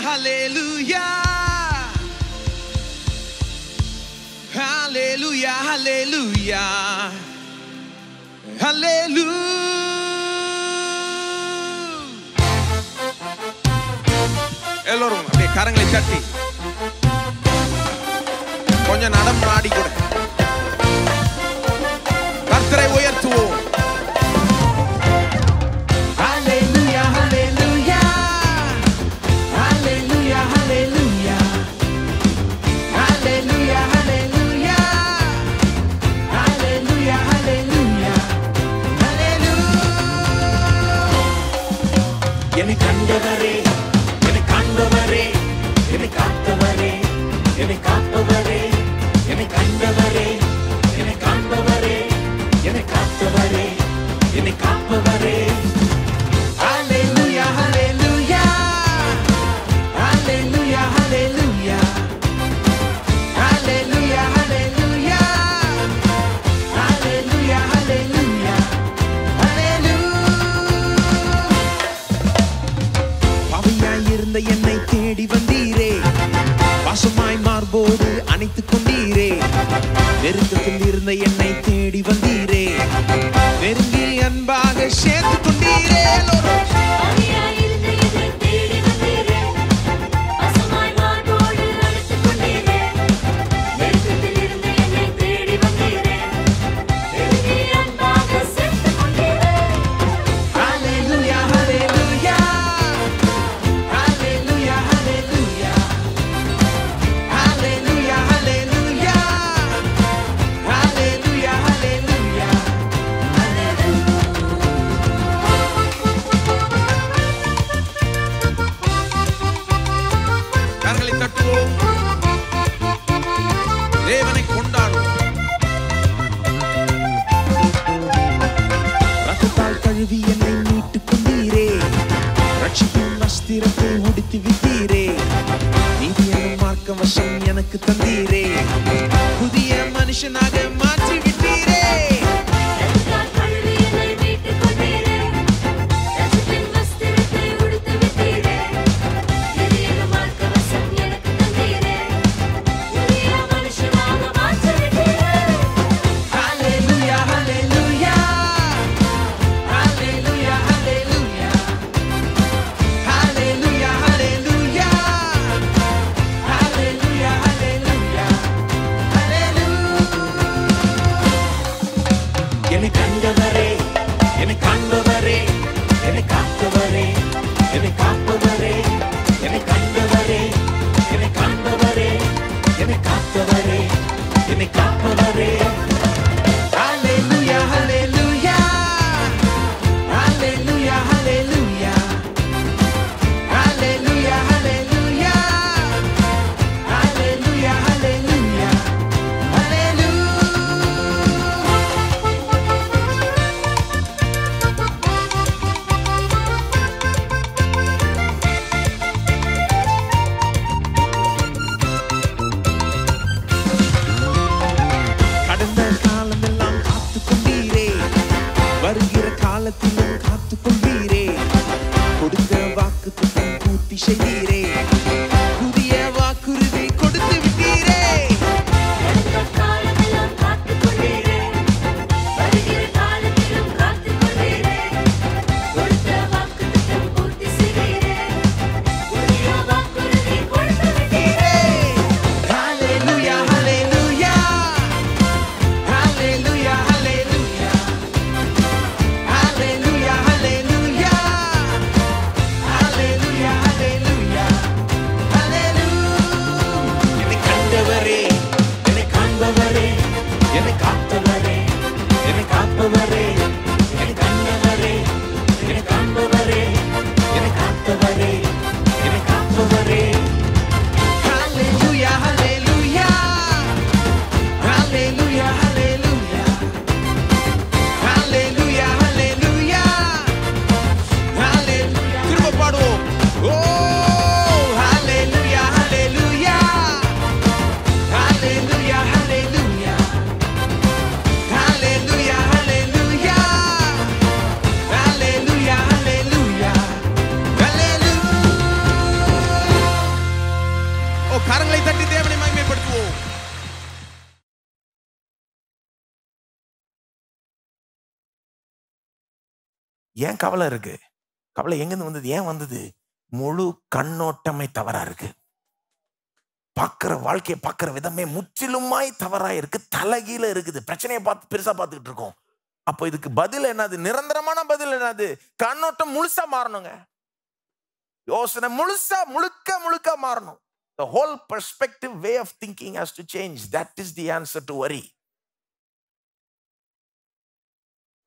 aleluia. Aleluia, aleluia. Aleluia. Elorum, sekarang lihat nih. Pokoknya nada meradi gue. இருந்த என்னை தேடி வந்தீரே. பாசமாய் மார்போடு அணைத்துக் கொண்டீரே. நெருக்கத்தில் இருந்த என்னை தேடி வந்தீரே. நெருங்கி அன்பாக சேர்த்து கொண்டீரே. ஏன் கவலை இருக்கு? கவலை எங்கிருந்து வந்தது? ஏன் வந்தது? முழு கண்ணோட்டமே தவறா இருக்கு. பார்க்குற வாழ்க்கையை பார்க்குற விதமே முற்றிலுமாய் தவறா இருக்கு. தலைகீழ இருக்குது. பிரச்சனையை பார்த்து பெருசா பார்த்துக்கிட்டு இருக்கோம். அப்போ இதுக்கு பதில் என்னது? நிரந்தரமான பதில் என்னது? கண்ணோட்டம் முழுசா மாறணுங்க. யோசனை முழுசா முழுக்க முழுக்க மாறணும். The whole perspective way of thinking has to change. That is the answer to worry.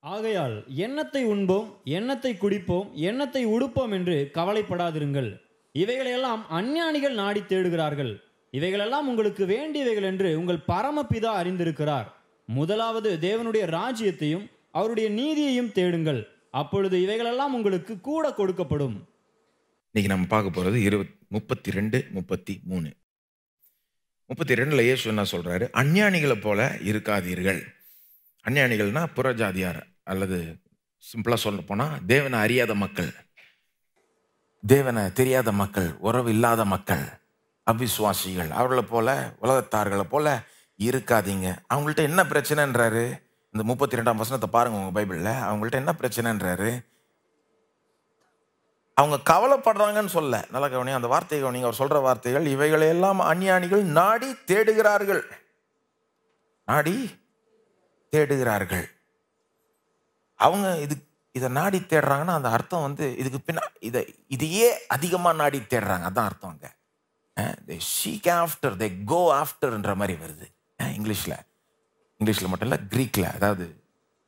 ஆகையால் எண்ணத்தை உண்போம் எண்ணத்தை குடிப்போம் எண்ணத்தை உடுப்போம் என்று கவலைப்படாதிருங்கள். இவைகளையெல்லாம் அஞ்ஞானிகள் நாடி தேடுகிறார்கள். இவைகளெல்லாம் உங்களுக்கு வேண்டியவைகள் என்று உங்கள் பரமபிதா அறிந்திருக்கிறார். முதலாவது தேவனுடைய ராஜ்யத்தையும் அவருடைய நீதியையும் தேடுங்கள். அப்பொழுது இவைகளெல்லாம் உங்களுக்கு கூட கொடுக்கப்படும். இன்னைக்கு நம்ம பார்க்க போறது இருபத் முப்பத்தி ரெண்டு முப்பத்தி மூணு முப்பத்தி ரெண்டுல இயேசு என்ன சொல்றாரு? அஞ்ஞானிகளை போல இருக்காதீர்கள். அஞ்ஞானிகள்னா புறஜாதியார். அல்லது சிம்பிளாக சொல்ல போனால் தேவனை அறியாத மக்கள் தேவனை தெரியாத மக்கள் உறவு இல்லாத மக்கள் அவிசுவாசிகள் அவர்களை போல உலகத்தார்களை போல இருக்காதீங்க. அவங்கள்ட்ட என்ன பிரச்சனைன்றாரு? இந்த முப்பத்தி ரெண்டாம் வசனத்தை பாருங்க உங்கள் பைபிளில். அவங்கள்ட்ட என்ன பிரச்சனைன்றாரு? அவங்க கவலைப்படுறாங்கன்னு சொல்ல. நல்ல கவனி அந்த வார்த்தை கவனிங்க. அவர் சொல்கிற வார்த்தைகள் இவைகளையெல்லாம் அஞ்ஞானிகள் நாடி தேடுகிறார்கள். நாடி தேடுகிறார்கள். அவங்க இது இதை நாடி தேடுறாங்கன்னா அந்த அர்த்தம் வந்து இதுக்கு பின்னா இதை இதையே அதிகமாக நாடி தேடுறாங்க. அதான் அர்த்தம் அங்கே. தே ஷீக் ஆஃப்டர் தே கோ ஆஃப்டர்ன்ற மாதிரி வருது. இங்கிலீஷில். இங்கிலீஷில் மட்டும் இல்லை க்ரீக்கில் அதாவது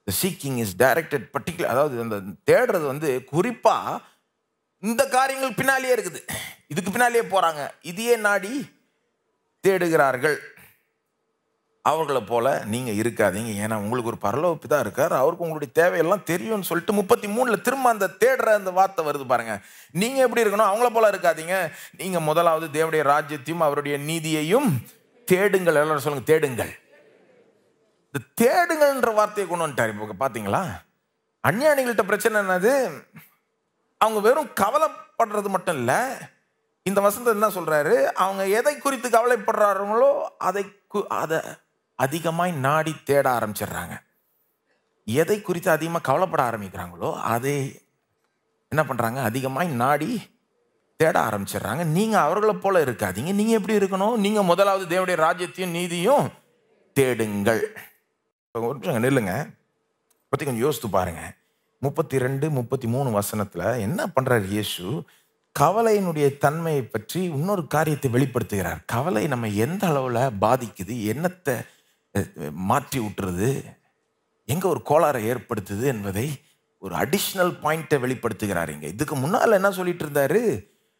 the seeking is directed particular அதாவது அந்த தேடுறது வந்து குறிப்பாக இந்த காரியங்கள் பின்னாலேயே இருக்குது. இதுக்கு பின்னாலேயே போகிறாங்க இதையே நாடி தேடுகிறார்கள். அவர்களை போல நீங்கள் இருக்காதீங்க. ஏன்னா உங்களுக்கு ஒரு பரலோப்பு தான் இருக்கார். அவருக்கு உங்களுடைய தேவையெல்லாம் தெரியும்னு சொல்லிட்டு முப்பத்தி மூணில் திரும்ப அந்த தேடுற அந்த வார்த்தை வருது பாருங்க. நீங்கள் எப்படி இருக்கணும்? அவங்கள போல இருக்காதீங்க. நீங்கள் முதலாவது தேவனுடைய ராஜ்யத்தையும் அவருடைய நீதியையும் தேடுங்கள். எல்லாரும் சொல்லுங்க தேடுங்கள். இந்த தேடுங்கள்ன்ற வார்த்தையை கொண்டு வந்துட்டார். இப்போ பார்த்தீங்களா அஞ்ஞானிகள்கிட்ட பிரச்சனை என்னது? அவங்க வெறும் கவலைப்படுறது மட்டும் இல்லை இந்த வசந்தம் என்ன சொல்றாரு? அவங்க எதை குறித்து கவலைப்படுறாங்களோ அதை கு- அதை அதிகமாய் நாடி தேட ஆரம்பிச்சிடுறாங்க. எதை குறித்து அதிகமாக கவலைப்பட ஆரம்பிக்கிறாங்களோ அதை என்ன பண்ணுறாங்க அதிகமாய் நாடி தேட ஆரம்பிச்சிடுறாங்க. நீங்கள் அவர்களை போல இருக்காதீங்க. நீங்கள் எப்படி இருக்கணும்? நீங்கள் முதலாவது தேவடைய ராஜ்யத்தையும் நீதியும் தேடுங்கள். இப்ப ஒரு நிமிஷம் நில்லுங்க. பற்றி கொஞ்சம் யோசித்து பாருங்கள் முப்பத்தி ரெண்டு முப்பத்தி மூணு வசனத்தில் என்ன பண்ணுறார் இயேசு? கவலையினுடைய தன்மையை பற்றி இன்னொரு காரியத்தை வெளிப்படுத்துகிறார். கவலை நம்ம எந்த அளவில் பாதிக்குது? என்னத்தை மாற்றி விட்டுறது எங்கே ஒரு கோளாறை ஏற்படுத்துது என்பதை ஒரு அடிஷ்னல் பாயிண்ட்டை வெளிப்படுத்துகிறார் இங்கே. இதுக்கு முன்னால என்ன சொல்லிட்டு இருந்தாரு?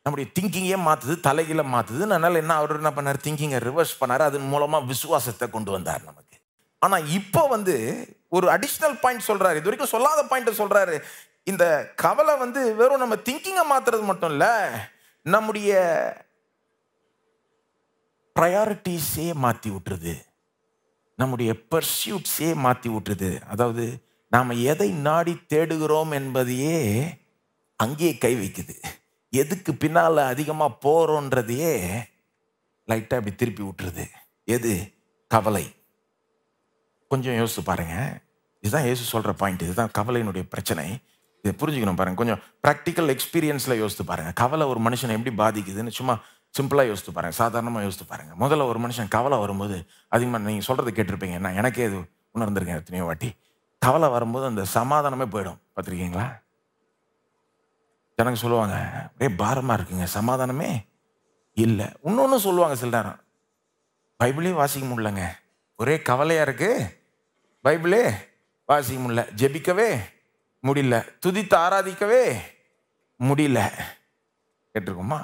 நம்முடைய திங்கிங்கே மாற்றுது தலைகீழ மாற்றுது அதனால் என்ன அவர் என்ன பண்ணார்? திங்கிங்கை ரிவர்ஸ் பண்ணார். அதன் மூலமாக விசுவாசத்தை கொண்டு வந்தார் நமக்கு. ஆனால் இப்போ வந்து ஒரு அடிஷ்னல் பாயிண்ட் சொல்கிறாரு இது வரைக்கும் சொல்லாத பாயிண்ட்டை சொல்கிறாரு இந்த கவலை வந்து வெறும் நம்ம திங்கிங்கை மாற்றுறது மட்டும் இல்லை நம்முடைய ப்ரையாரிட்டிஸே மாற்றி விட்டுருது. நம்முடைய பர்சியூட்ஸே மாற்றி விட்டுருது. அதாவது நாம் எதை நாடி தேடுகிறோம் என்பதையே அங்கேயே கை வைக்குது. எதுக்கு பின்னால் அதிகமாக போகிறோன்றதையே லைட்டாக இப்படி திருப்பி விட்டுருது. எது? கவலை. கொஞ்சம் யோசிச்சு பாருங்க. இதுதான் இயேசு சொல்கிற பாயிண்ட் இதுதான் கவலையினுடைய பிரச்சனை. இதை புரிஞ்சுக்கணும் பாருங்க. கொஞ்சம் ப்ராக்டிக்கல் எக்ஸ்பீரியன்ஸில் யோசித்து பாருங்கள் கவலை ஒரு மனுஷனை எப்படி பாதிக்குதுன்னு. சும்மா சிம்பிளாக யோசித்து பாருங்க சாதாரணமாக யோசித்து பாருங்கள் முதல்ல ஒரு மனுஷன் கவலை வரும்போது அதிகமாக நீங்கள் சொல்கிறது கேட்டிருப்பீங்க நான் எனக்கே இது உணர்ந்திருக்கேன் எத்தனையோ வாட்டி. கவலை வரும்போது அந்த சமாதானமே போயிடும். பார்த்துருக்கீங்களா? ஜனங்க சொல்லுவாங்க அப்படியே பாரமாக இருக்குங்க சமாதானமே இல்லை. இன்னொன்று சொல்லுவாங்க சில நேரம் பைபிளே வாசிக்க முடியலங்க ஒரே கவலையாக இருக்குது பைபிளே வாசிக்க முடியல ஜெபிக்கவே முடியல துதித்து ஆராதிக்கவே முடியல. கேட்டிருக்கோமா?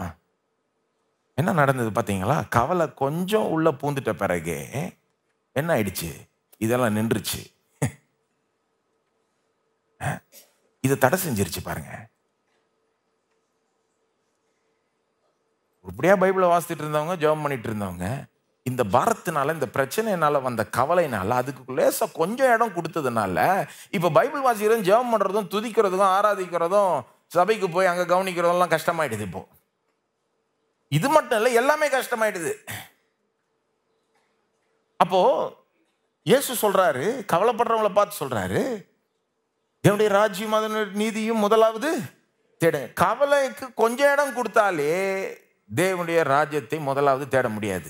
என்ன நடந்தது பார்த்தீங்களா? கவலை கொஞ்சம் உள்ளே பூந்துட்ட பிறகு என்ன ஆயிடுச்சு? இதெல்லாம் நின்றுச்சு. இதை தடை செஞ்சிருச்சு பாருங்க. இப்படியா பைபிளை வாசித்துட்டு இருந்தவங்க ஜெபம் பண்ணிட்டு இருந்தவங்க இந்த பாரத்தினால இந்த பிரச்சனைனால வந்த கவலைனால அதுக்கு லேசா கொஞ்சம் இடம் கொடுத்ததுனால இப்போ பைபிள் வாசிக்கிறதும் ஜெபம் பண்ணுறதும் துதிக்கிறதும் ஆராதிக்கிறதும் சபைக்கு போய் அங்கே கவனிக்கிறதெல்லாம் கஷ்டமாயிடுது இப்போ. இது மட்டும் இல்லை எல்லாமே கஷ்டமாயிடுது. அப்போ இயேசு சொல்றாரு கவலைப்படுறவங்கள பார்த்து சொல்றாரு தேவனுடைய ராஜ்யம் அதனுடைய நீதியும் முதலாவது தேடுங்க கவலைக்கு கொஞ்சம் இடம் கொடுத்தாலே தேவனுடைய ராஜ்யத்தை முதலாவது தேட முடியாது.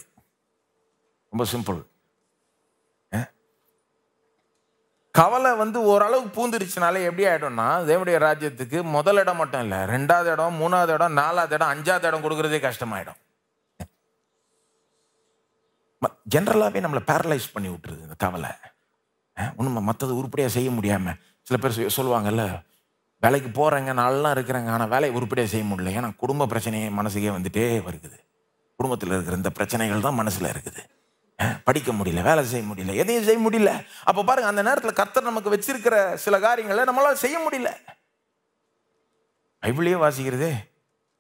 ரொம்ப சிம்பிள். கவலை வந்து ஓரளவுக்கு பூந்துருச்சுனாலே எப்படி ஆகிடும்னா தேவனுடைய ராஜ்யத்துக்கு முதல் இடம் மட்டும் இல்லை ரெண்டாவது இடம் மூணாவது இடம் நாலாவது இடம் அஞ்சாவது இடம் கொடுக்குறதே கஷ்டமாயிடும். ஜென்ரலாகவே நம்மளை பேரலைஸ் பண்ணி விட்டுருது இந்த கவலை. ஒன்றும் மற்றது உருப்படியாக செய்ய முடியாமல் சில பேர் சொ- சொல்லுவாங்கல்ல வேலைக்கு போகிறேங்க நாளெலாம் இருக்கிறேங்க ஆனால் வேலையை உருப்படியாக செய்ய முடியல. ஏன்னா குடும்ப பிரச்சனையே மனசுக்கே வந்துட்டே வருகுது. குடும்பத்தில் இருக்கிற இந்த பிரச்சனைகள் தான் மனசில் இருக்குது. படிக்க முடியல வேலை செய்ய முடியல எதையும் செய்ய முடியல. அப்போ பாருங்க அந்த நேரத்தில் கர்த்தர் நமக்கு வச்சிருக்கிற சில காரியங்களை நம்மளால் செய்ய முடியல. பைபிளையே வாசிக்கிறதே.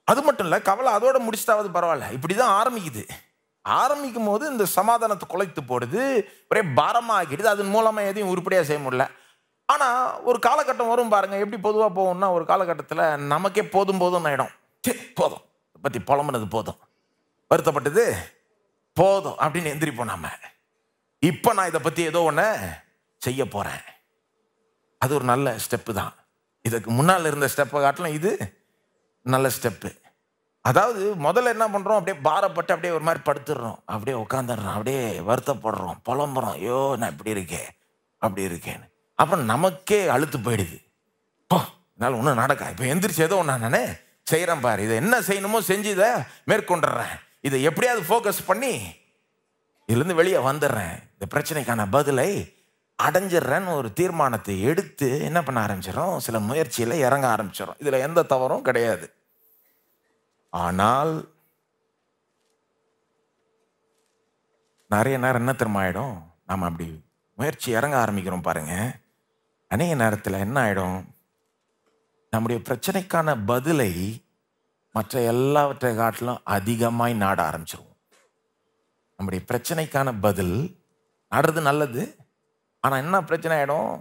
அது மட்டும் இல்லை கவலை அதோட முடிச்சிட்டாவது பரவாயில்ல. இப்படி தான் ஆரம்பிக்குது. ஆரம்பிக்கும் போது இந்த சமாதானத்தை குலைத்து போடுது ஒரே பாரமாகிடுது. அதன் மூலமாக எதையும் உருப்படியாக செய்ய முடியல. ஆனால் ஒரு காலகட்டம் வரும் பாருங்க. எப்படி பொதுவாக போகும்னா ஒரு காலகட்டத்தில் நமக்கே போதும் போதும் ஆகிடும் போதும். பற்றி புலம்புனது போதும். வருத்தப்பட்டது? போதும் அப்படின்னு எந்திரிப்போம் நாம. இப்போ நான் இதை பற்றி ஏதோ ஒன்று செய்ய போகிறேன் அது ஒரு நல்ல ஸ்டெப்பு தான். இதுக்கு முன்னால் இருந்த ஸ்டெப்பை காட்டிலும் இது நல்ல ஸ்டெப்பு அதாவது முதல்ல என்ன பண்ணுறோம் அப்படியே பாரப்பட்டு அப்படியே ஒரு மாதிரி படுத்துடுறோம் அப்படியே உட்காந்துடுறோம் அப்படியே வருத்தப்படுறோம். புலம்புறோம். ஐயோ நான் இப்படி இருக்கேன். அப்படி இருக்கேன்னு. அப்புறம் நமக்கே அழுத்து போயிடுது. போ என்னால் ஒன்றும் நடக்கா. இப்போ எந்திரிச்சு ஏதோ ஒன்று நானே செய்கிறேன் பாரு. இதை என்ன செய்யணுமோ செஞ்சு இதை மேற்கொண்டுடுறேன். இதை எப்படியாவது ஃபோக்கஸ் பண்ணி இதுலேருந்து வெளியே வந்துடுறேன். இந்த பிரச்சனைக்கான பதிலை அடைஞ்சிடுறேன்னு ஒரு தீர்மானத்தை எடுத்து என்ன பண்ண ஆரம்பிச்சிடும் சில முயற்சியில் இறங்க ஆரம்பிச்சிடும் இதில் எந்த தவறும் கிடையாது. ஆனால் நிறைய நேரம் என்ன திரும்ப ஆகிடும் நாம் அப்படி முயற்சி இறங்க ஆரம்பிக்கிறோம் பாருங்க. அநேக நேரத்தில் என்ன ஆகிடும் நம்முடைய பிரச்சனைக்கான பதிலை மற்ற எல்லாவற்றை காட்டிலும் அதிகமாய் நாட ஆரம்பிச்சிருவோம். நம்முடைய பிரச்சனைக்கான பதில் நாடுறது நல்லது. ஆனால் என்ன பிரச்சனை ஆகிடும்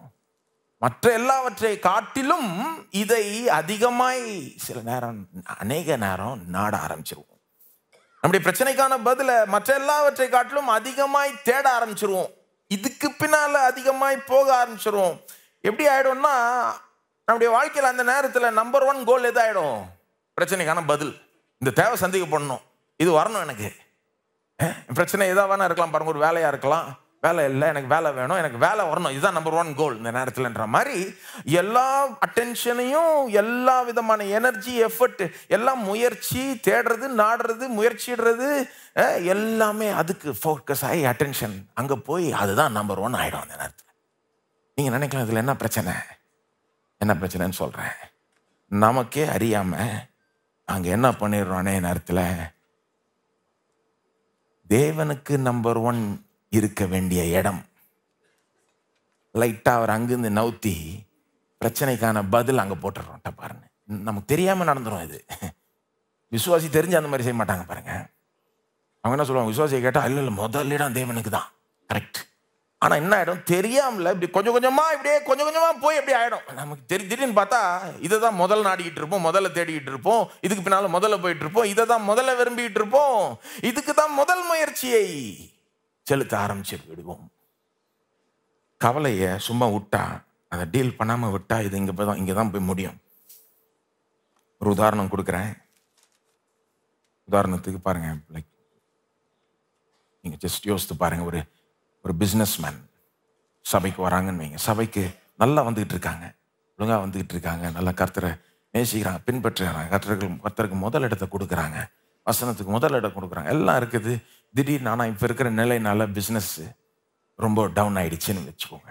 மற்ற எல்லாவற்றை காட்டிலும் இதை அதிகமாய் சில நேரம் அநேக நேரம் நாட ஆரம்பிச்சிருவோம். நம்முடைய பிரச்சனைக்கான பதில மற்ற எல்லாவற்றை காட்டிலும் அதிகமாய் தேட ஆரம்பிச்சிருவோம். இதுக்கு பின்னால அதிகமாய் போக ஆரம்பிச்சிருவோம். எப்படி ஆயிடும்னா நம்முடைய வாழ்க்கையில் அந்த நேரத்தில் நம்பர் ஒன் கோல் எதாயிடும் பிரச்சனைக்கான பதில். இந்த தேவை சந்திக்கப்படணும் இது வரணும் எனக்கு. பிரச்சனை எதாக வேணா இருக்கலாம். பாருங்க ஒரு வேலையாக இருக்கலாம். வேலை இல்லை எனக்கு வேலை வேணும் எனக்கு வேலை வரணும். இதுதான் நம்பர் ஒன் கோல் இந்த நேரத்தில்ன்ற மாதிரி எல்லா அட்டென்ஷனையும் எல்லா விதமான எனர்ஜி எஃபர்ட் எல்லாம் முயற்சி தேடுறது நாடுறது முயற்சிடுறது எல்லாமே அதுக்கு ஃபோக்கஸ் ஆகி அட்டென்ஷன் அங்கே போய் அதுதான் நம்பர் ஒன் ஆகிடும் அந்த நேரத்தில். நீங்கள் நினைக்கலாம் இதில் என்ன பிரச்சனை? என்ன பிரச்சனைன்னு சொல்கிறேன் நமக்கே அறியாமல் அங்கே என்ன பண்ணிடுறோம் அநேக நேரத்தில்? தேவனுக்கு நம்பர் ஒன் இருக்க வேண்டிய இடம். லைட்டாக அவர் அங்கேருந்து நவுத்தி பிரச்சனைக்கான பதில் அங்கே போட்டுடுறோம். பாருங்க. நமக்கு தெரியாமல் நடந்துரும் இது. விசுவாசி தெரிஞ்சு அந்த மாதிரி செய்ய மாட்டாங்க பாருங்க. அவங்க என்ன சொல்லுவாங்க? விசுவாசியை கேட்டால் இல்லை இல்லை முதல் இடம் தேவனுக்கு தான் கரெக்ட் ஆனால் என்ன ஆகிடும் தெரியாமல இப்படி கொஞ்சம் கொஞ்சமாக இப்படியே கொஞ்சம் கொஞ்சமாக போய் எப்படி ஆகிடும் நமக்கு தெரி திடீர்னு பார்த்தா இதை தான் முதல்ல நாடிக்கிட்டு இருப்போம் முதல்ல தேடிக்கிட்டு இருப்போம் இதுக்கு பின்னால் முதல்ல போயிட்டு இருப்போம் இதை தான் முதல்ல விரும்பிக்கிட்டு இருப்போம் இதுக்கு தான் முதல் முயற்சியை செலுத்த ஆரம்பிச்சு விடுவோம் கவலையை சும்மா விட்டா அதை டீல் பண்ணாமல் விட்டா இது இங்கே போய் தான் இங்கே தான் போய் முடியும். ஒரு உதாரணம் கொடுக்குறேன். உதாரணத்துக்கு பாருங்க லைக் நீங்கள் ஜஸ்ட் யோசித்து பாருங்க ஒரு ஒரு பிஸ்னஸ் மேன் சபைக்கு வராங்கன்னு வைங்க. சபைக்கு நல்லா வந்துகிட்டு இருக்காங்க. ஒழுங்காக வந்துகிட்டு இருக்காங்க. நல்லா கர்த்தரை நேசிக்கிறாங்க பின்பற்றுறாங்க கர்த்தருக்கு கர்த்தருக்கு முதல் இடத்தை கொடுக்குறாங்க. வசனத்துக்கு முதல் இடம் கொடுக்குறாங்க. எல்லாம் இருக்குது. திடீர்னு ஆனால் இப்போ இருக்கிற நிலைனால பிஸ்னஸ் ரொம்ப டவுன் ஆயிடுச்சுன்னு வச்சுக்கோங்க.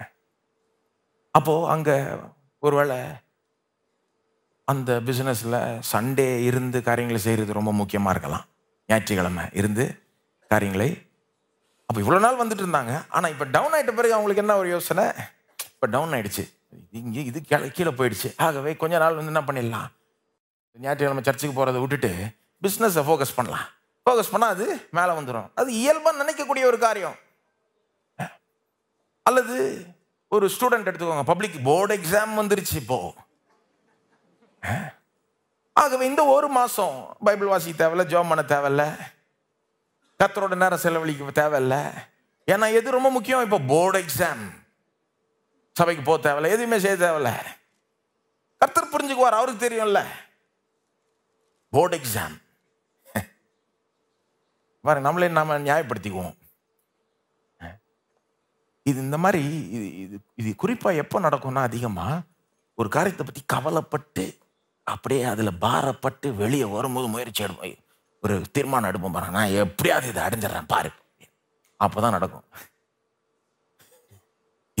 அப்போது அங்கே ஒருவேளை அந்த பிஸ்னஸில் சண்டே இருந்து காரியங்களை செய்கிறது ரொம்ப முக்கியமாக இருக்கலாம். ஞாயிற்றுக்கிழமை இருந்து காரியங்களை அப்போ இவ்வளோ நாள் வந்துட்டு இருந்தாங்க. ஆனால் இப்போ டவுன் ஆகிட்ட பிறகு அவங்களுக்கு என்ன ஒரு யோசனை? இப்போ டவுன் ஆகிடுச்சு இங்கே இது கீழே கீழே போயிடுச்சு. ஆகவே கொஞ்ச நாள் வந்து என்ன பண்ணிடலாம்? ஞாயிற்றுக்கிழமை சர்ச்சுக்கு போகிறத விட்டுட்டு பிஸ்னஸை ஃபோக்கஸ் பண்ணலாம். ஃபோக்கஸ் பண்ணால் அது மேலே வந்துடும் அது இயல்பாக நினைக்கக்கூடிய ஒரு காரியம். அல்லது ஒரு ஸ்டூடெண்ட் எடுத்துக்கோங்க. பப்ளிக் போர்டு எக்ஸாம் வந்துருச்சு இப்போ. ஆகவே இந்த ஒரு மாதம் பைபிள் வாசிக்க தேவையில்ல ஜோம் பண்ண தேவையில்ல. கத்தரோட நேரம் செலவழிக்க தேவையில்ல. ஏன்னா எது ரொம்ப முக்கியம்? இப்போ போர்டு எக்ஸாம் சபைக்கு போக தேவையில்ல. எதுவுமே செய்ய தேவையில்ல. கர்த்தர் புரிஞ்சுக்குவார். அவருக்கு தெரியும்ல. போர்டு எக்ஸாம் பாருங்க நம்மளே நாம நியாயப்படுத்திக்குவோம். இது இந்த மாதிரி இது இது இது குறிப்பாக எப்போ நடக்கும்னா அதிகமாக ஒரு காரியத்தை பற்றி கவலைப்பட்டு அப்படியே அதில் பாரப்பட்டு வெளியே வரும்போது முயற்சி எடுப்போம். ஒரு தீர்மானம் எடுப்போம் பாருங்க. நான் எப்படியாவது இதை அடைஞ்சிடறேன் பாரு. அப்போ தான் நடக்கும்.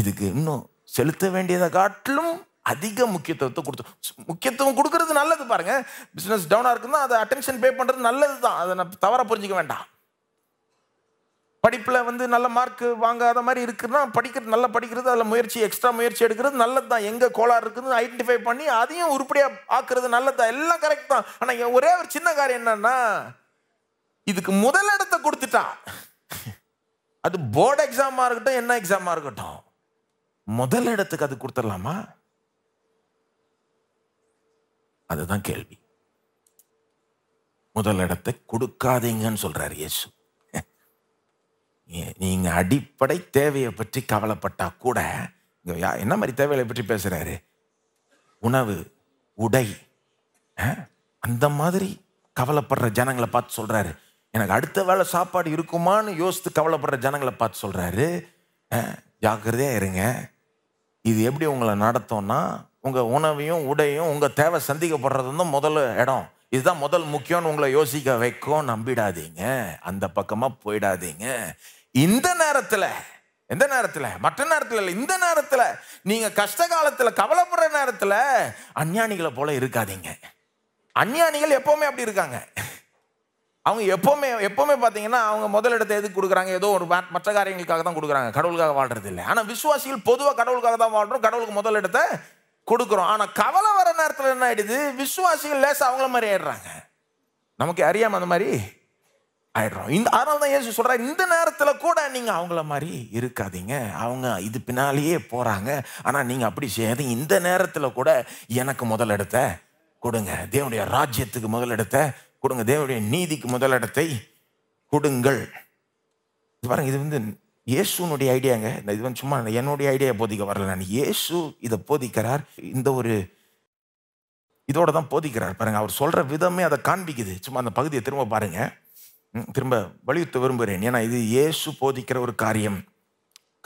இதுக்கு இன்னும் செலுத்த வேண்டியதை காட்டிலும் அதிக முக்கியத்துவத்தை கொடுத்து முக்கியத்துவம் கொடுக்கறது நல்லது பாருங்க. பிசினஸ் டவுனாக இருக்குன்னா அதை அட்டென்ஷன் பே பண்ணுறது நல்லது தான் அதை நான் தவறாக புரிஞ்சிக்க வேண்டாம். படிப்பில் வந்து நல்ல மார்க் வாங்காத மாதிரி இருக்குன்னா படிக்கிறது நல்லா படிக்கிறது அதில் முயற்சி எக்ஸ்ட்ரா முயற்சி எடுக்கிறது நல்லது தான் எங்கே கோளாறு இருக்குதுன்னு ஐடென்டிஃபை பண்ணி அதையும் உருப்படியாக ஆக்குறது நல்லது? தான் எல்லாம் கரெக்ட் தான். ஆனால் ஒரே ஒரு சின்ன காரியம் என்னன்னா இதுக்கு முதல் இடத்த கொடுத்துட்டா. அது போர்டு எக்ஸாமாக இருக்கட்டும் என்ன எக்ஸாமாக இருக்கட்டும். முதல் இடத்துக்கு அது கொடுத்துடலாமா? அதுதான் கேள்வி. முதல் இடத்தை கொடுக்காதீங்கன்னு சொல்கிறார் இயேசு. நீங்கள் அடிப்படை தேவையை பற்றி கவலைப்பட்டால் கூட யா- என்ன மாதிரி தேவைகளை பற்றி பேசுகிறாரு உணவு உடை அந்த மாதிரி கவலைப்படுற ஜனங்களை பார்த்து சொல்கிறாரு எனக்கு அடுத்த வேளை சாப்பாடு இருக்குமான்னு யோசித்து கவலைப்படுற ஜனங்களை பார்த்து சொல்கிறாரு ஜாக்கிரதையாக இருங்க. இது எப்படி உங்களை நடத்தோம்னா உங்கள் உணவையும் உடையும் உங்கள் தேவை சந்திக்கப்படுறது தான் முதல் இடம். இதுதான் முதல் முக்கியம்னு உங்களை யோசிக்க வைக்கும். நம்பிடாதீங்க. அந்த பக்கமாக போயிடாதீங்க. இந்த நேரத்தில் எந்த நேரத்தில்? மற்ற நேரத்தில் இல்லை இந்த நேரத்தில் நீங்கள் கஷ்ட காலத்தில் கவலைப்படுற நேரத்தில் அஞ்ஞானிகளை போல இருக்காதீங்க. அஞ்ஞானிகள் எப்போவுமே அப்படி இருக்காங்க. அவங்க எப்போவுமே எப்போவுமே பார்த்தீங்கன்னா அவங்க முதலிடத்தை எதுக்கு கொடுக்குறாங்க? ஏதோ ஒரு மற்ற காரியங்களுக்காக தான் கொடுக்குறாங்க. கடவுளுக்காக வாழ்றது இல்லை. ஆனால் விசுவாசிகள் பொதுவாக கடவுளுக்காக தான் வாழ்றோம். கடவுளுக்கு முதலிடத்தை கொடுக்குறோம். ஆனால் கவலை வர நேரத்தில் என்ன ஆகிடுது விசுவாசிகள் லேசாக அவங்கள மாதிரி ஆயிடுறாங்க. நமக்கு அறியாமல் அந்த மாதிரி ஆயிடுறோம். இந்த அதனால தான் ஏசு சொல்கிறார் இந்த நேரத்தில் கூட நீங்கள் அவங்கள மாதிரி இருக்காதீங்க. அவங்க இது பின்னாலேயே போகிறாங்க ஆனால் நீங்கள் அப்படி செய்யாதீங்க இந்த நேரத்தில் கூட எனக்கு முதலிடத்த கொடுங்க. தேவனுடைய ராஜ்யத்துக்கு முதலிடத்த கொடுங்க. தேவனுடைய நீதிக்கு முதலிடத்தை கொடுங்கள். இது பாருங்க இது வந்து இயேசுனுடைய ஐடியாங்க. இந்த இது வந்து சும்மா என்னுடைய ஐடியா போதிக்க வரல நான். இயேசு இதை போதிக்கிறார். இந்த ஒரு இதோட தான் போதிக்கிறார். பாருங்க அவர் சொல்ற விதமே அதை காண்பிக்குது. சும்மா அந்த பகுதியை திரும்ப பாருங்கள் திரும்ப வலியுறுத்த விரும்புகிறேன். ஏன்னா இது இயேசு போதிக்கிற ஒரு காரியம்.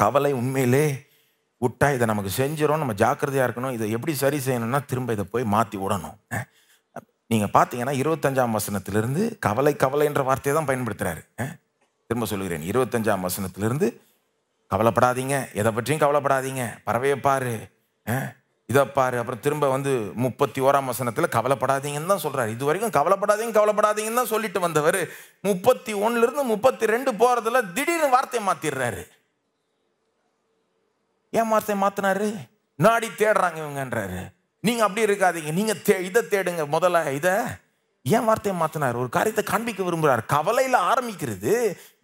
கவலை உண்மையிலே விட்டா இதை நமக்கு செஞ்சிடும் நம்ம ஜாக்கிரதையாக இருக்கணும். இதை எப்படி சரி செய்யணும்னா திரும்ப இதை போய் மாற்றி விடணும். நீங்கள் பார்த்தீங்கன்னா இருபத்தஞ்சாம் வசனத்திலிருந்து கவலை கவலைன்ற வார்த்தையை தான் பயன்படுத்துறாரு. திரும்ப சொல்லுகிறேன். இருபத்தஞ்சாம் வசனத்திலிருந்து கவலைப்படாதீங்க. எதை பற்றியும் கவலைப்படாதீங்க. பறவையை பாரு. இதை பாரு அப்புறம் திரும்ப வந்து முப்பத்தி ஓராம் வசனத்தில் கவலைப்படாதீங்கன்னு தான் சொல்கிறார் இது வரைக்கும் கவலைப்படாதீங்க கவலைப்படாதீங்கன்னு தான் சொல்லிட்டு வந்தவர். முப்பத்தி ஒன்றுலேருந்து முப்பத்தி ரெண்டு போகிறதுல திடீர்னு வார்த்தையை மாற்றிடுறாரு ஏன் வார்த்தையை மாற்றினாரு நாடி தேடுறாங்க இவங்கன்றாரு. நீங்கள் அப்படி இருக்காதீங்க. நீங்கள் தே இதை தேடுங்க முதல்ல இதை. ஏன் வார்த்தையை மாற்றினார் ஒரு காரியத்தை காண்பிக்க விரும்புகிறார் கவலையில் ஆரம்பிக்கிறது.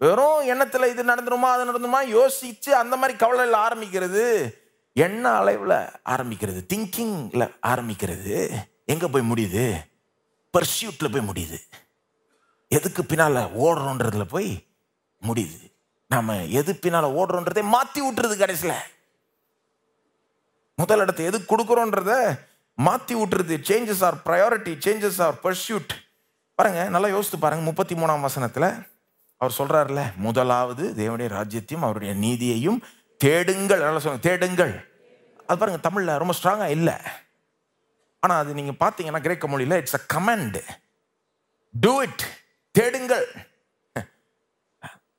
வெறும் எண்ணத்தில் இது நடந்துருமா அது நடந்துமா யோசித்து அந்த மாதிரி கவலையில் ஆரம்பிக்கிறது. எண்ண அளவில் ஆரம்பிக்கிறது? திங்கிங்கில் ஆரம்பிக்கிறது. எங்கே போய் முடியுது? பர்சியூட்டில் போய் முடியுது. எதுக்கு பின்னால் ஓடுறோன்றதுல போய் முடியுது. நாம் எது பின்னால் ஓடுறோன்றதை மாற்றி விட்டுறது கடைசியில். முதல் இடத்த எது கொடுக்குறோன்றத மாற்றி விட்டுறது changes our priority changes our pursuit பாருங்கள் நல்லா யோசித்து பாருங்கள் முப்பத்தி மூணாம் வசனத்தில் அவர் சொல்கிறாருல்ல முதலாவது தேவனுடைய ராஜ்யத்தையும் அவருடைய நீதியையும் தேடுங்கள் நல்லா சொல்லுங்க தேடுங்கள். அது பாருங்க தமிழ்ல ரொம்ப ஸ்ட்ராங்கா இல்லை. ஆனா அது நீங்க பார்த்தீங்கன்னா கிரேக்க மொழியில it's a command do it தேடுங்கள்.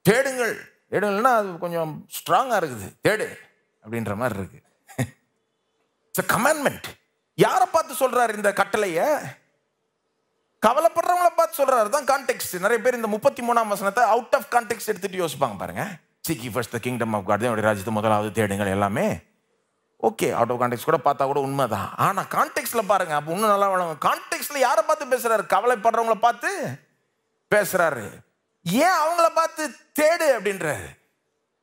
தேடுங்கள். தேடுங்கள்னா அது கொஞ்சம் ஸ்ட்ராங்கா இருக்குது. தேடு அப்படின்ற மாதிரி இருக்கு. இட்ஸ் அ கமெண்ட்மெண்ட் யாரை பார்த்து சொல்றாரு இந்த கட்டளைய? கவலைப்படுறவங்கள பார்த்து சொல்றாரு. தான் கான்டெக்ட் நிறைய பேர் இந்த முப்பத்தி மூணாம் வசனத்தை அவுட் ஆஃப் கான்டெக்ட் எடுத்துட்டு யோசிப்பாங்க பாருங்க. Seek ye first the kingdom of God தேவனுடைய ராஜ்யத்தை முதலாவது தேடுங்கள் எல்லாமே. ஓகே அவுட் ஆஃப் கான்டெக்ட் கூட பார்த்தா கூட உண்மை தான் ஆனால் கான்டெக்ட்ல பாருங்கள் அப்போ இன்னும் நல்லா வளங்க கான்டெக்ட்ஸில் யாரை பார்த்து பேசுகிறாரு கவலைப்படுறவங்கள பார்த்து பேசுகிறாரு ஏன் அவங்கள பார்த்து தேடு அப்படின்றாரு?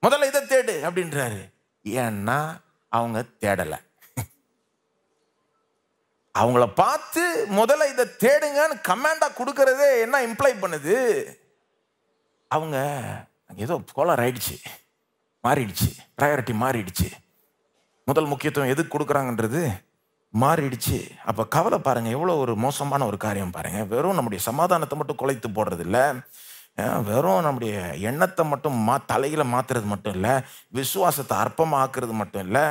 முதல்ல இதை தேடு அப்படின்றாரு. ஏன்னா அவங்க தேடலை. அவங்கள பார்த்து முதல்ல இதை தேடுங்கன்னு கமாண்டாக கொடுக்கறதே என்ன இம்ப்ளை பண்ணுது? அவங்க ஏதோ கோளாறு ஆயிடுச்சு. மாறிடுச்சு. ப்ரையாரிட்டி மாறிடுச்சு. முதல் முக்கியத்துவம் எதுக்கு கொடுக்குறாங்கன்றது மாறிடுச்சு. அப்போ கவலை பாருங்கள் எவ்வளோ ஒரு மோசமான ஒரு காரியம் பாருங்கள் வெறும் நம்முடைய சமாதானத்தை மட்டும் குலைத்து போடுறது இல்லை வெறும் நம்முடைய எண்ணத்தை மட்டும் மா தலையில் மாற்றுறது மட்டும் இல்லை விசுவாசத்தை அற்பமாக்குறது மட்டும் இல்லை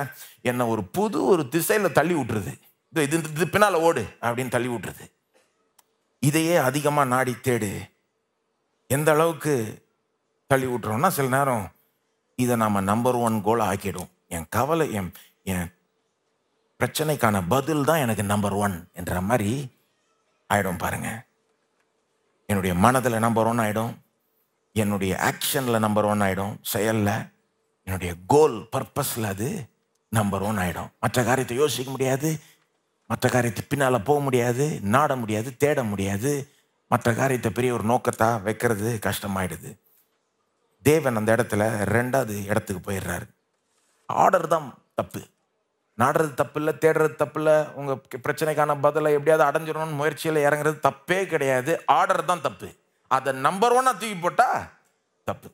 என்னை ஒரு புது ஒரு திசையில் தள்ளி விட்டுருது. இது இது இது பின்னால் ஓடு அப்படின்னு தள்ளி விட்டுருது. இதையே அதிகமாக நாடி தேடு. எந்த அளவுக்கு தள்ளி விட்டுறோம்னா சில நேரம் இதை நாம் நம்பர் ஒன் கோலாக ஆக்கிடும். என் கவலை என் என் பிரச்சனைக்கான பதில் தான் எனக்கு நம்பர் ஒன் என்ற மாதிரி ஆயிடும் பாருங்க. என்னுடைய மனதில் நம்பர் ஒன் ஆகிடும் என்னுடைய ஆக்ஷனில் நம்பர் ஒன் ஆகிடும் செயலில் என்னுடைய கோல் பர்பஸில் அது நம்பர் ஒன் ஆகிடும் மற்ற காரியத்தை யோசிக்க முடியாது. மற்ற காரியத்தை பின்னால் போக முடியாது. நாட முடியாது. தேட முடியாது. மற்ற காரியத்தை பெரிய ஒரு நோக்கத்தாக வைக்கிறது கஷ்டமாயிடுது. தேவன் அந்த இடத்துல ரெண்டாவது இடத்துக்கு போயிடுறாரு. ஆர்டர் தான் தப்பு. நாடுறது தப்பு இல்லை தேடுறது தப்பு இல்லை உங்கள் பிரச்சனைக்கான பதிலை எப்படியாவது அடைஞ்சிடணும்னு முயற்சியில் இறங்குறது தப்பே கிடையாது. ஆர்டர் தான் தப்பு. அதை நம்பர் ஒன்னாக தூக்கி போட்டா தப்பு.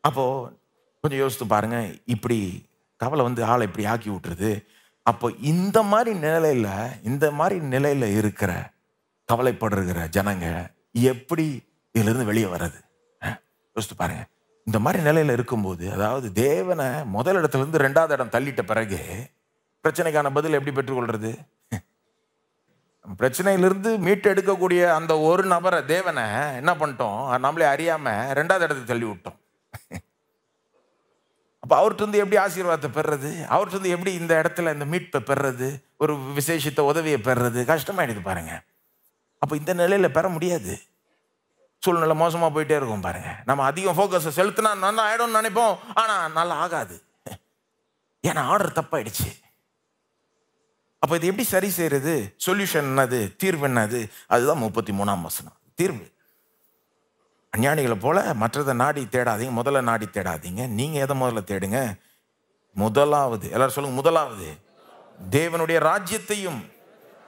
அப்போது கொஞ்சம் யோசித்து பாருங்க இப்படி கவலை வந்து ஆளை இப்படி ஆக்கி விட்டுருது. அப்போ இந்த மாதிரி நிலையில் இந்த மாதிரி நிலையில் இருக்கிற கவலைப்படுகிற ஜனங்க எப்படி இதிலிருந்து வெளியே வர்றது? யோசித்து பாருங்க. இந்த மாதிரி நிலையில இருக்கும்போது அதாவது தேவனை முதல் இடத்துல இருந்து ரெண்டாவது இடம் தள்ளிட்ட பிறகு பிரச்சனைக்கான பதில் எப்படி பெற்றுக்கொள்றது? பிரச்சனையிலிருந்து மீட்டு எடுக்கக்கூடிய அந்த ஒரு நபரை தேவனை என்ன பண்ணிட்டோம்? நம்மளே அறியாம ரெண்டாவது இடத்துக்கு தள்ளி விட்டோம். அப்போ அவர்கிட்ட இருந்து எப்படி ஆசீர்வாதத்தை பெறுறது? அவர்கிட்ட இருந்து எப்படி இந்த இடத்துல இந்த மீட்பை பெறுறது? ஒரு விசேஷித்த உதவியை பெறுறது? கஷ்டமாயிடுது பாருங்க. அப்போ இந்த நிலையில பெற முடியாது. சூழ்நிலை மோசமாக போயிட்டே இருக்கும் பாருங்க. நம்ம அதிகம் ஃபோக்கஸை செலுத்தினா நல்லா ஆயிடும்னு நினைப்போம். ஆனால் நல்லா ஆகாது. ஏன்னா ஆர்டர் தப்பாயிடுச்சு. அப்போ இது எப்படி சரி செய்கிறது சொல்யூஷன் என்னது? தீர்வு என்னது? அதுதான் முப்பத்தி மூணாம் வசனம். தீர்வு. அஞ்ஞானிகளை போல மற்றதை நாடி தேடாதீங்க. முதல்ல நாடி தேடாதீங்க. நீங்கள் எதை முதல்ல தேடுங்க? முதலாவது. எல்லாரும் சொல்லுங்க முதலாவது. தேவனுடைய ராஜ்யத்தையும்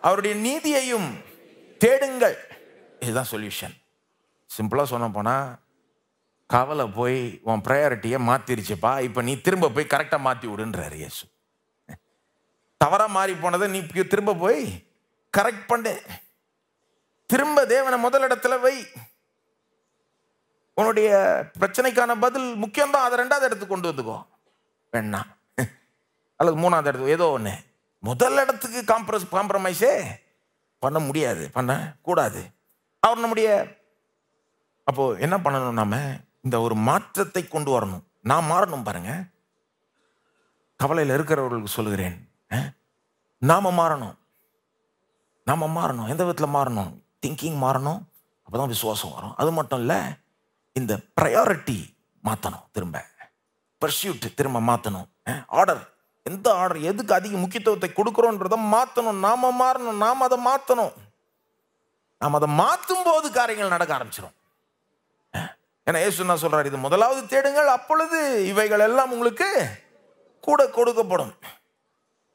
அவருடைய நீதியையும் தேடுங்கள். இதுதான் சொல்யூஷன் சிம்பிளாக சொன்ன போனால் கவலை போய் உன் ப்ரையாரிட்டியை மாற்றிருச்சுப்பா இப்போ நீ திரும்ப போய் கரெக்டாக மாற்றி விடுன்றாரு இயேசு. தவறாக மாறி போனதை நீ திரும்ப போய் கரெக்ட் பண்ணு. திரும்ப தேவனை முதலிடத்துல வை. உன்னுடைய பிரச்சனைக்கான பதில் முக்கியம்தான். அதை ரெண்டாவது இடத்துக்கு கொண்டு வந்துக்கோ. வேணாம் அல்லது மூணாவது இடத்துக்கு ஏதோ ஒன்று முதல் இடத்துக்கு காம்ப்ரஸ் காம்ப்ரமைஸே பண்ண முடியாது. பண்ண கூடாது. அவர் நம்முடைய அப்போ என்ன பண்ணணும் நாம? இந்த ஒரு மாற்றத்தை கொண்டு வரணும். நான் மாறணும் பாருங்க. கவலையில் இருக்கிறவர்களுக்கு சொல்லுகிறேன். அஹ், நாம மாறணும். நாம மாறணும். எந்த விதத்தில் மாறணும்? திங்கிங் மாறணும். அப்பதான் விசுவாசம் வரும். அது மட்டும் இல்லை இந்த ப்ரையாரிட்டி மாற்றணும் திரும்ப. பர்சியூட் திரும்ப மாற்றணும் ஆர்டர் எந்த ஆர்டர் எதுக்கு அதிக முக்கியத்துவத்தை கொடுக்குறோன்றத மாற்றணும் நாம மாறணும். நாம் அதை மாற்றணும் நாம் அதை மாற்றும் போது காரியங்கள் நடக்க ஆரம்பிச்சிடும் ஏன்னா ஏசு என்ன சொல்றாரு? இது முதலாவது தேடுங்கள் அப்பொழுது இவைகள் எல்லாம் உங்களுக்கு கூட கொடுக்கப்படும்.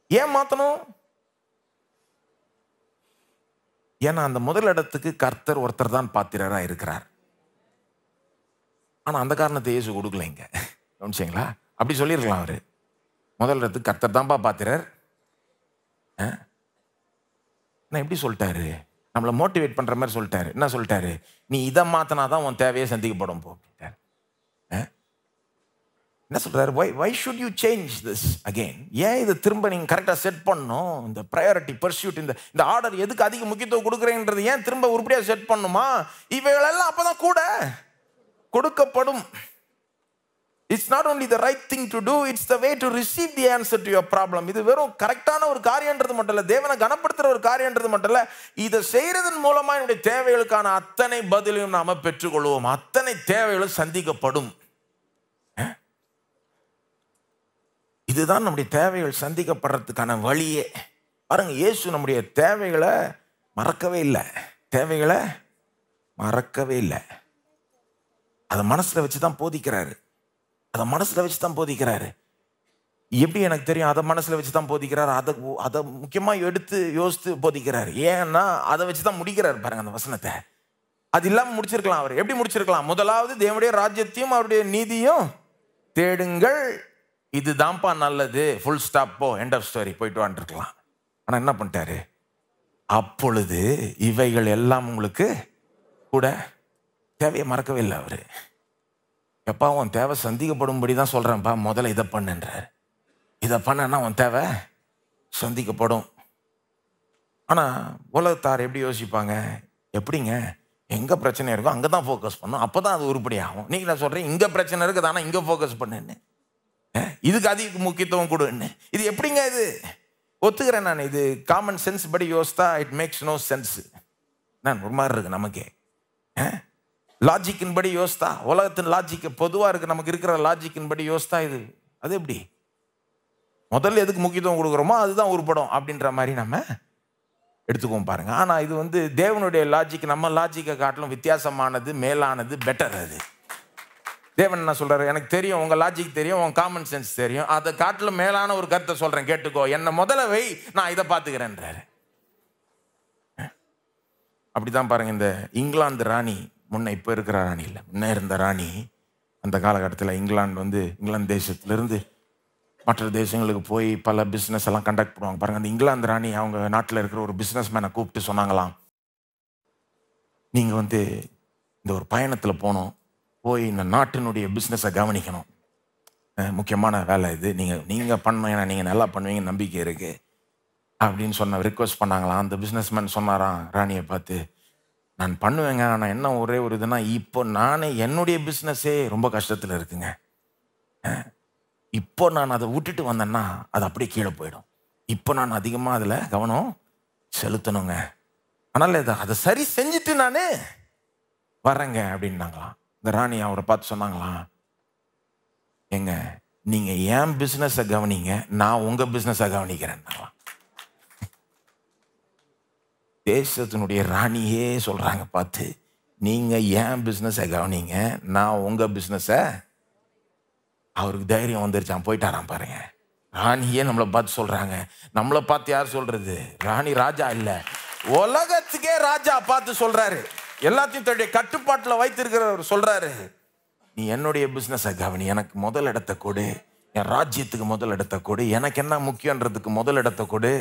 ஏன் மாற்றணும் ஏன்னா அந்த முதல் இடத்துக்கு கர்த்தர் ஒருத்தர் தான் பாத்திரரா இருக்கிறார். ஆனா அந்த காரணத்தை இயேசு கொடுக்கல இங்க. கவனிச்சிங்களா? அப்படி சொல்லியிருக்கலாம் அவரு. முதல் இடத்துக்கு கர்த்தர் தான்ப்பா பாத்திரர். ஆ? நான் எப்படி சொல்லிட்டாரு? நம்மளை மோட்டிவேட் பண்ணுற மாதிரி சொல்லிட்டாரு. என்ன சொல்லிட்டாரு? நீ இதை மாற்றினா தான் உன் தேவையை சந்திக்கப்படும் போ ஆ? என்ன சொல்கிறாரு why why should you change this again ஏன் இதை திரும்ப நீங்கள் கரெக்டாக செட் பண்ணணும்? இந்த ப்ரையாரிட்டி பர்சியூட் இந்த இந்த ஆர்டர் எதுக்கு அதிக முக்கியத்துவம் கொடுக்குறேன்றது ஏன் திரும்ப உருப்படியாக செட் பண்ணுமா? இவைகளெல்லாம் அப்போ தான் கூட கொடுக்கப்படும். It's not only the right thing to do it's the way to receive the answer to your problem இது வெறும் கரெக்டான ஒரு காரியன்றது மட்டும் இல்லை தேவனை கனப்படுத்துகிற ஒரு காரியன்றது மட்டும் இல்லை இதை செய்கிறதன் மூலமாக என்னுடைய தேவைகளுக்கான அத்தனை பதிலையும் நாம் பெற்றுக்கொள்வோம். அத்தனை தேவைகளும் சந்திக்கப்படும். இதுதான் நம்முடைய தேவைகள் சந்திக்கப்படுறதுக்கான வழியே. பாருங்க இயேசு நம்முடைய தேவைகளை மறக்கவே இல்லை. தேவைகளை மறக்கவே இல்லை. அதை மனசில் வச்சு தான் போதிக்கிறாரு. அதை மனசில் வச்சு தான் போதிக்கிறாரு. எப்படி எனக்கு தெரியும்? அதை மனசில் வச்சு தான் போதிக்கிறாரு. அதை அதை முக்கியமாக எடுத்து யோசித்து போதிக்கிறார். ஏன்னா அதை வச்சு தான் முடிக்கிறார் பாருங்க அந்த வசனத்தை. அது இல்லாமல் முடிச்சிருக்கலாம் அவர். எப்படி முடிச்சிருக்கலாம்? முதலாவது தேவனுடைய ராஜ்யத்தையும் அவருடைய நீதியும் தேடுங்கள். இதுதான்ப்பா நல்லது. ஃபுல் ஸ்டாப் போ. எண்ட் ஆஃப் ஸ்டோரி போயிட்டு வான்ட்டுருக்கலாம் ஆனால் என்ன பண்ணிட்டாரு? அப்பொழுது இவைகள் எல்லாம் உங்களுக்கு கூட தேவையை மறக்கவே இல்லை அவர். எப்பா உன் தேவை சந்திக்கப்படும்படி தான் சொல்கிறேன்ப்பா முதல்ல இதை பண்ணுன்றார். இதை பண்ணனா உன் தேவை சந்திக்கப்படும். ஆனால் உலகத்தார் எப்படி யோசிப்பாங்க? எப்படிங்க? எங்கே பிரச்சனை இருக்கோ அங்கே தான் ஃபோக்கஸ் பண்ணும். அப்போ தான் அது உருப்படி ஆகும். நீங்கள் நான் சொல்கிறேன் இங்கே பிரச்சனை இருக்குது ஆனால் இங்கே ஃபோக்கஸ் பண்ணுன்னு. இதுக்கு அதிக முக்கியத்துவம் கொடுன்னு. இது எப்படிங்க இது? ஒத்துக்கிறேன் நான் இது. காமன் சென்ஸ் படி யோசித்தா இட் மேக்ஸ் நோ சென்ஸ் நான் ஒரு மாதிரி இருக்கு நமக்கே. லாஜிக்கின் படி யோசித்தா உலகத்தின் லாஜிக்கு பொதுவாக இருக்குது நமக்கு இருக்கிற லாஜிக்கின் படி யோசித்தா இது. அது எப்படி? முதல்ல எதுக்கு முக்கியத்துவம் கொடுக்குறோமோ அதுதான் உருப்படும் அப்படின்ற மாதிரி நம்ம எடுத்துக்குவோம் பாருங்கள் ஆனால் இது வந்து தேவனுடைய லாஜிக் நம்ம லாஜிக்கை காட்டிலும் வித்தியாசமானது மேலானது பெட்டர் அது. தேவன் என்ன சொல்கிறார் எனக்கு தெரியும் உங்கள் லாஜிக் தெரியும் உங்கள் காமன் சென்ஸ் தெரியும். அதை காட்டிலும் மேலான ஒரு கருத்தை சொல்கிறேன் கேட்டுக்கோ. என்னை முதல்ல வை நான் இதை பார்த்துக்கிறேன்றாரு. அப்படிதான் பாருங்கள் இந்த இங்கிலாந்து ராணி முன்ன இப்போ இருக்கிற ராணி இல்லை. முன்னே இருந்த ராணி அந்த காலகட்டத்தில் இங்கிலாந்து வந்து இங்கிலாந்து தேசத்துலேருந்து மற்ற தேசங்களுக்கு போய் பல பிஸ்னஸ் எல்லாம் கண்டக்ட் பண்ணுவாங்க. பாருங்கள் அந்த இங்கிலாந்து ராணி அவங்க நாட்டில் இருக்கிற ஒரு பிஸ்னஸ் மேனை கூப்பிட்டு சொன்னாங்களாம். நீங்கள் வந்து இந்த ஒரு பயணத்தில் போகணும். போய் இந்த நாட்டினுடைய பிஸ்னஸை கவனிக்கணும். முக்கியமான வேலை இது. நீங்கள் நீங்கள் பண்ணணும். ஏன்னா நீங்கள் நல்லா பண்ணுவீங்க. நம்பிக்கை இருக்குது அப்படின்னு சொன்ன ரிக்வஸ்ட் பண்ணாங்களாம். அந்த பிஸ்னஸ்மேன் சொன்னாராம் ராணியை பார்த்து நான் பண்ணுவேங்க ஆனால் என்ன ஒரே ஒரு இதுனா இப்போ நானே என்னுடைய பிஸ்னஸே ரொம்ப கஷ்டத்தில் இருக்குங்க. இப்போ நான் அதை விட்டுட்டு வந்தேன்னா அது அப்படியே கீழே போயிடும். இப்போ நான் அதிகமாக அதில் கவனம் செலுத்தணுங்க. ஆனால் இதை அதை சரி செஞ்சுட்டு நான் வரேங்க அப்படின்னாங்களாம். இந்த ராணி அவரை பார்த்து சொன்னாங்களாம் ஏங்க நீங்கள் ஏன் பிஸ்னஸை கவனிங்க நான் உங்கள் பிஸ்னஸை கவனிக்கிறேன்னாங்களாம். தேசத்தினுடைய ராணியே சொல்கிறாங்க பார்த்து. நீங்கள் ஏன் பிஸ்னஸை கவனிங்க? நான் உங்கள் பிஸ்னஸை அவருக்கு தைரியம் வந்துருச்சான் போயிட்டாராம் பாருங்க. ராணியே நம்மளை பார்த்து சொல்கிறாங்க நம்மளை பார்த்து யார் சொல்கிறது ராணி ராஜா இல்லை. உலகத்துக்கே ராஜா பார்த்து சொல்கிறாரு எல்லாத்தையும் தன்னுடைய கட்டுப்பாட்டில் வைத்திருக்கிறவர் சொல்கிறாரு நீ என்னுடைய பிஸ்னஸை கவனி எனக்கு முதல் இடத்த கொடு. என் ராஜ்யத்துக்கு முதல் இடத்த கொடு. எனக்கு என்ன முக்கியன்றதுக்கு முதல் இடத்த கொடு.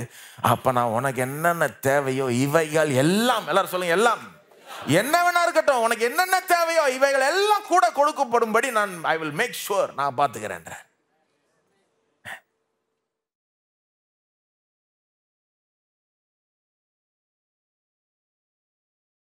அப்ப நான் உனக்கு என்னென்ன தேவையோ இவைகள் எல்லாம் எல்லாரும் சொல்லுங்க எல்லாம். என்ன வேணா இருக்கட்டும் உனக்கு என்னென்ன தேவையோ இவைகள் எல்லாம் கூட கொடுக்கப்படும்படி நான் ஐ வில் மேக் ஷுர் நான் பார்த்துக்கிறேன்